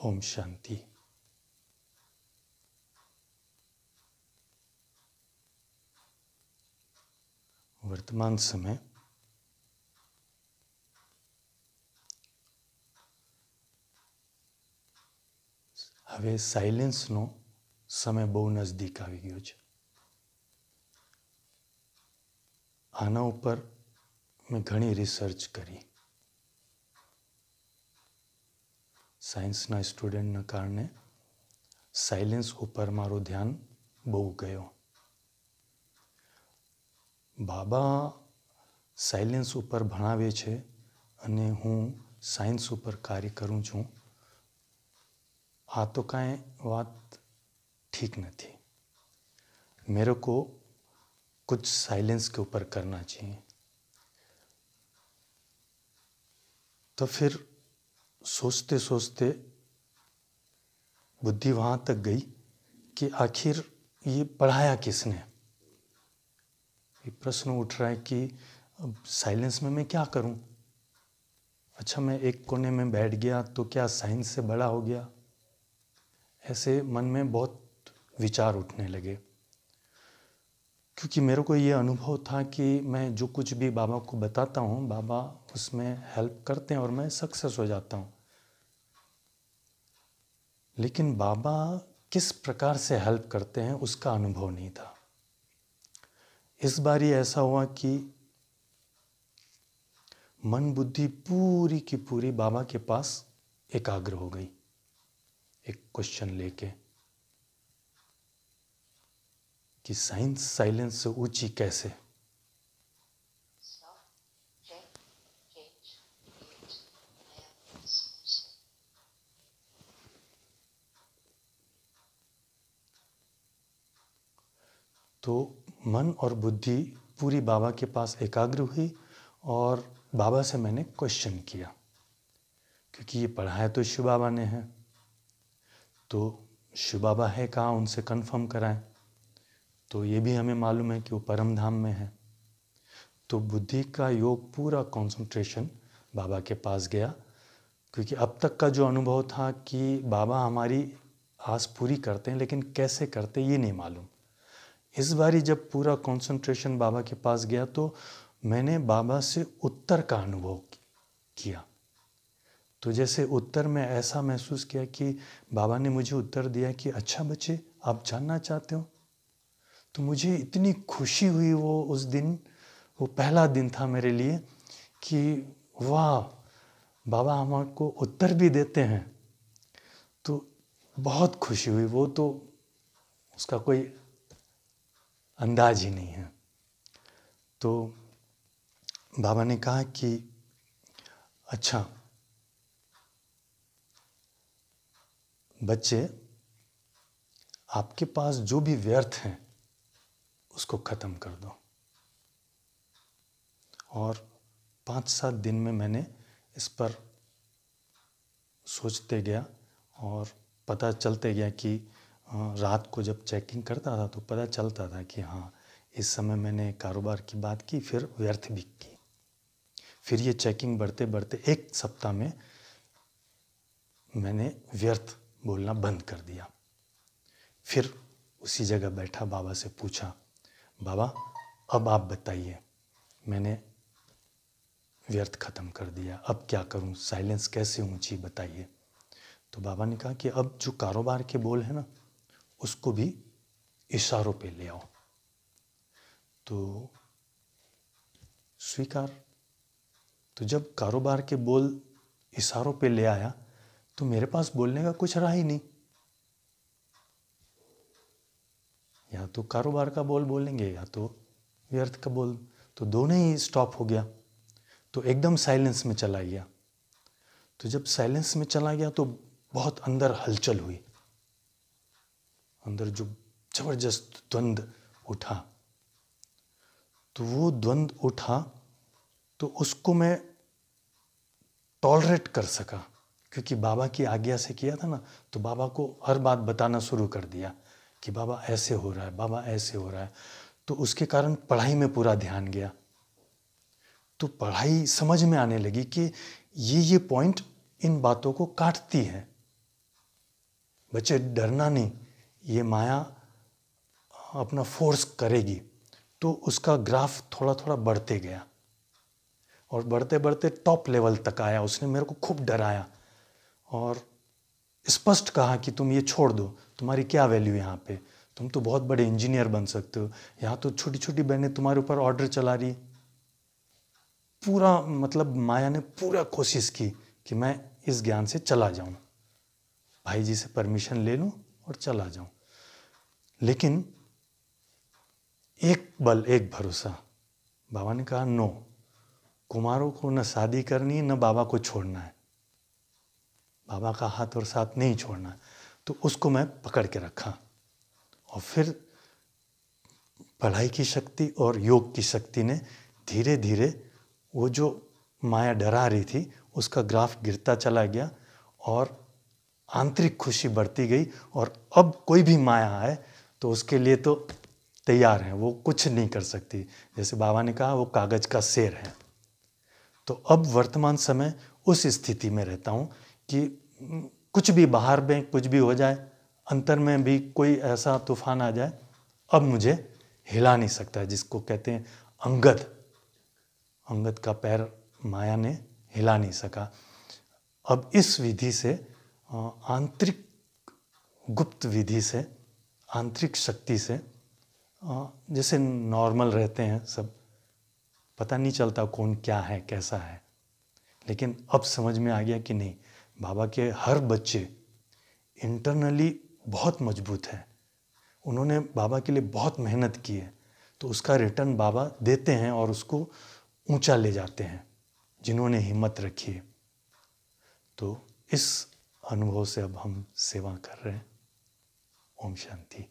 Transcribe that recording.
ओम शांति વર્તમાન સમય હવે સાયલેન્સનો સમય બહુ નજદીક આવી ગયો છે આના ઉપર મેં ઘણી રિસર્ચ કરી સાયન્સના સ્ટુડન્ટના કારણે સાયલેન્સ ઉપર મારું ધ્યાન બહુ ગયો બાબા સાયલેન્સ ઉપર ભણાવે છે અને હું સાયન્સ ઉપર કાર્ય કરું છું આ તો કાંઈ વાત ठीक नहीं मेरे को कुछ साइलेंस के ऊपर करना चाहिए तो फिर सोचते सोचते बुद्धि वहाँ तक गई कि आखिर ये पढ़ाया किसने? ये प्रश्न उठ रहा है कि अब साइलेंस में मैं क्या करूँ? अच्छा मैं एक कोने में बैठ गया तो क्या साइंस से बड़ा हो गया? ऐसे मन में बहुत विचार उठने लगे। क्योंकि मेरे को ये अनुभव था कि मैं जो कुछ भी बाबा को बताता हूँ, बाबा उसमें हेल्प करते हैं और मैं सक्सेस हो जाता हूँ। लेकिन बाबा किस प्रकार से हेल्प करते हैं, उसका अनुभव नहीं था। इस बार ये ऐसा हुआ कि मन बुद्धि पूरी की पूरी बाबा के पास एकाग्र हो गई, एक क्वेश्चन लेके। कि साइंस साइलेंस से ऊँची कैसे. तो मन और बुद्धि पूरी बाबा के पास एकाग्र हुई और बाबा से मैंने क्वेश्चन किया। क्योंकि ये पढ़ाया तो शिव बाबा ने है। तो शिव बाबा है कहाँ? उनसे कंफर्म कराएँ। तो ये भी हमें मालूम है कि वो परम धाम में है। तो बुद्धि का योग पूरा कंसंट्रेशन बाबा के पास गया, क्योंकि अब तक का जो अनुभव था कि बाबा हमारी आस पूरी करते हैं, लेकिन कैसे करते ये नहीं मालूम। इस बारी जब पूरा कंसंट्रेशन बाबा के पास गया तो मैंने बाबा से उत्तर का अनुभव किया। तो जैसे उत्तर में ऐसा महसूस किया कि बाबा ने मुझे उत्तर दिया कि अच्छा बच्चे, आप जानना चाहते हो? तो मुझे इतनी खुशी हुई वो, उस दिन, वो पहला दिन था मेरे लिए कि, वाह, बाबा हमको उत्तर भी देते हैं। तो बहुत खुशी हुई वो तो उसका कोई अंदाज ही नहीं है। तो बाबा ने कहा कि अच्छा बच्चे, आपके पास जो भी व्यर्थ हैं उसको ख़त्म कर दो। और पाँच सात दिन में मैंने इस पर सोचते गया और पता चलते गया कि रात को जब चेकिंग करता था तो पता चलता था कि हाँ इस समय मैंने कारोबार की बात की, फिर व्यर्थ भी की। फिर ये चेकिंग बढ़ते बढ़ते एक सप्ताह में मैंने व्यर्थ बोलना बंद कर दिया। फिर उसी जगह बैठा, बाबा से पूछा बाबा, अब आप बताइए, मैंने व्यर्थ ख़त्म कर दिया, अब क्या करूँ? साइलेंस कैसे ऊँची बताइए। तो बाबा ने कहा कि अब जो कारोबार के बोल है ना, उसको भी इशारों पे ले आओ। तो स्वीकार। तो जब कारोबार के बोल इशारों पे ले आया तो मेरे पास बोलने का कुछ रहा ही नहीं। या तो कारोबार का बोल बोलेंगे, या तो व्यर्थ का बोल। तो दोनों ही स्टॉप हो गया। तो एकदम साइलेंस में चला गया। तो जब साइलेंस में चला गया तो बहुत अंदर हलचल हुई। अंदर जो ज़बरदस्त द्वंद उठा। तो वो द्वंद उठा तो उसको मैं टॉलरेट कर सका। क्योंकि बाबा की आज्ञा से किया था ना तो बाबा को हर बात बताना शुरू कर दिया। कि बाबा ऐसे हो रहा है, बाबा ऐसे हो रहा है। तो उसके कारण पढ़ाई में पूरा ध्यान गया। तो पढ़ाई समझ में आने लगी कि ये ये पॉइंट इन बातों को काटती है। बच्चे, डरना नहीं, ये माया अपना फोर्स करेगी। तो उसका ग्राफ थोड़ा थोड़ा बढ़ते गया। और बढ़ते बढ़ते टॉप लेवल तक आया। उसने मेरे को खूब डराया। और स्पष्ट कहा कि तुम ये छोड़ दो, तुम्हारी क्या वैल्यू यहाँ पे? तुम तो बहुत बड़े इंजीनियर बन सकते हो। यहाँ तो छोटी छोटी बहनें तुम्हारे ऊपर ऑर्डर चला रही पूरा मतलब माया ने पूरा कोशिश की कि मैं इस ज्ञान से चला जाऊँ। भाई जी से परमिशन ले लूँ और चला जाऊँ। लेकिन एक बल, एक भरोसा। बाबा ने कहा नो कुमारों को न शादी करनी, न बाबा को छोड़ना है। बाबा का हाथ और साथ नहीं छोड़ना तो उसको मैं पकड़ के रखा। और फिर पढ़ाई की शक्ति और योग की शक्ति ने धीरे धीरे वो जो माया डरा रही थी, उसका ग्राफ गिरता चला गया और आंतरिक खुशी बढ़ती गई और अब कोई भी माया आए तो उसके लिए तो तैयार हैं, वो कुछ नहीं कर सकती। जैसे बाबा ने कहा, वो कागज़ का शेर है। तो अब वर्तमान समय उस स्थिति में रहता हूँ कि कुछ भी बाहर में, कुछ भी हो जाए, अंतर में भी कोई ऐसा तूफ़ान आ जाए, अब मुझे हिला नहीं सकता जिसको कहते हैं अंगद। अंगद का पैर माया ने हिला नहीं सका। अब इस विधि से आंतरिक गुप्त विधि से, आंतरिक शक्ति से जैसे नॉर्मल रहते हैं सब, पता नहीं चलता कौन क्या है, कैसा है। लेकिन अब समझ में आ गया कि नहीं बाबा के हर बच्चे इंटरनली बहुत मज़बूत हैं। उन्होंने बाबा के लिए बहुत मेहनत की है। तो उसका रिटर्न बाबा देते हैं और उसको ऊँचा ले जाते हैं, जिन्होंने हिम्मत रखी है। तो इस अनुभव से अब हम सेवा कर रहे हैं। ओम शांति।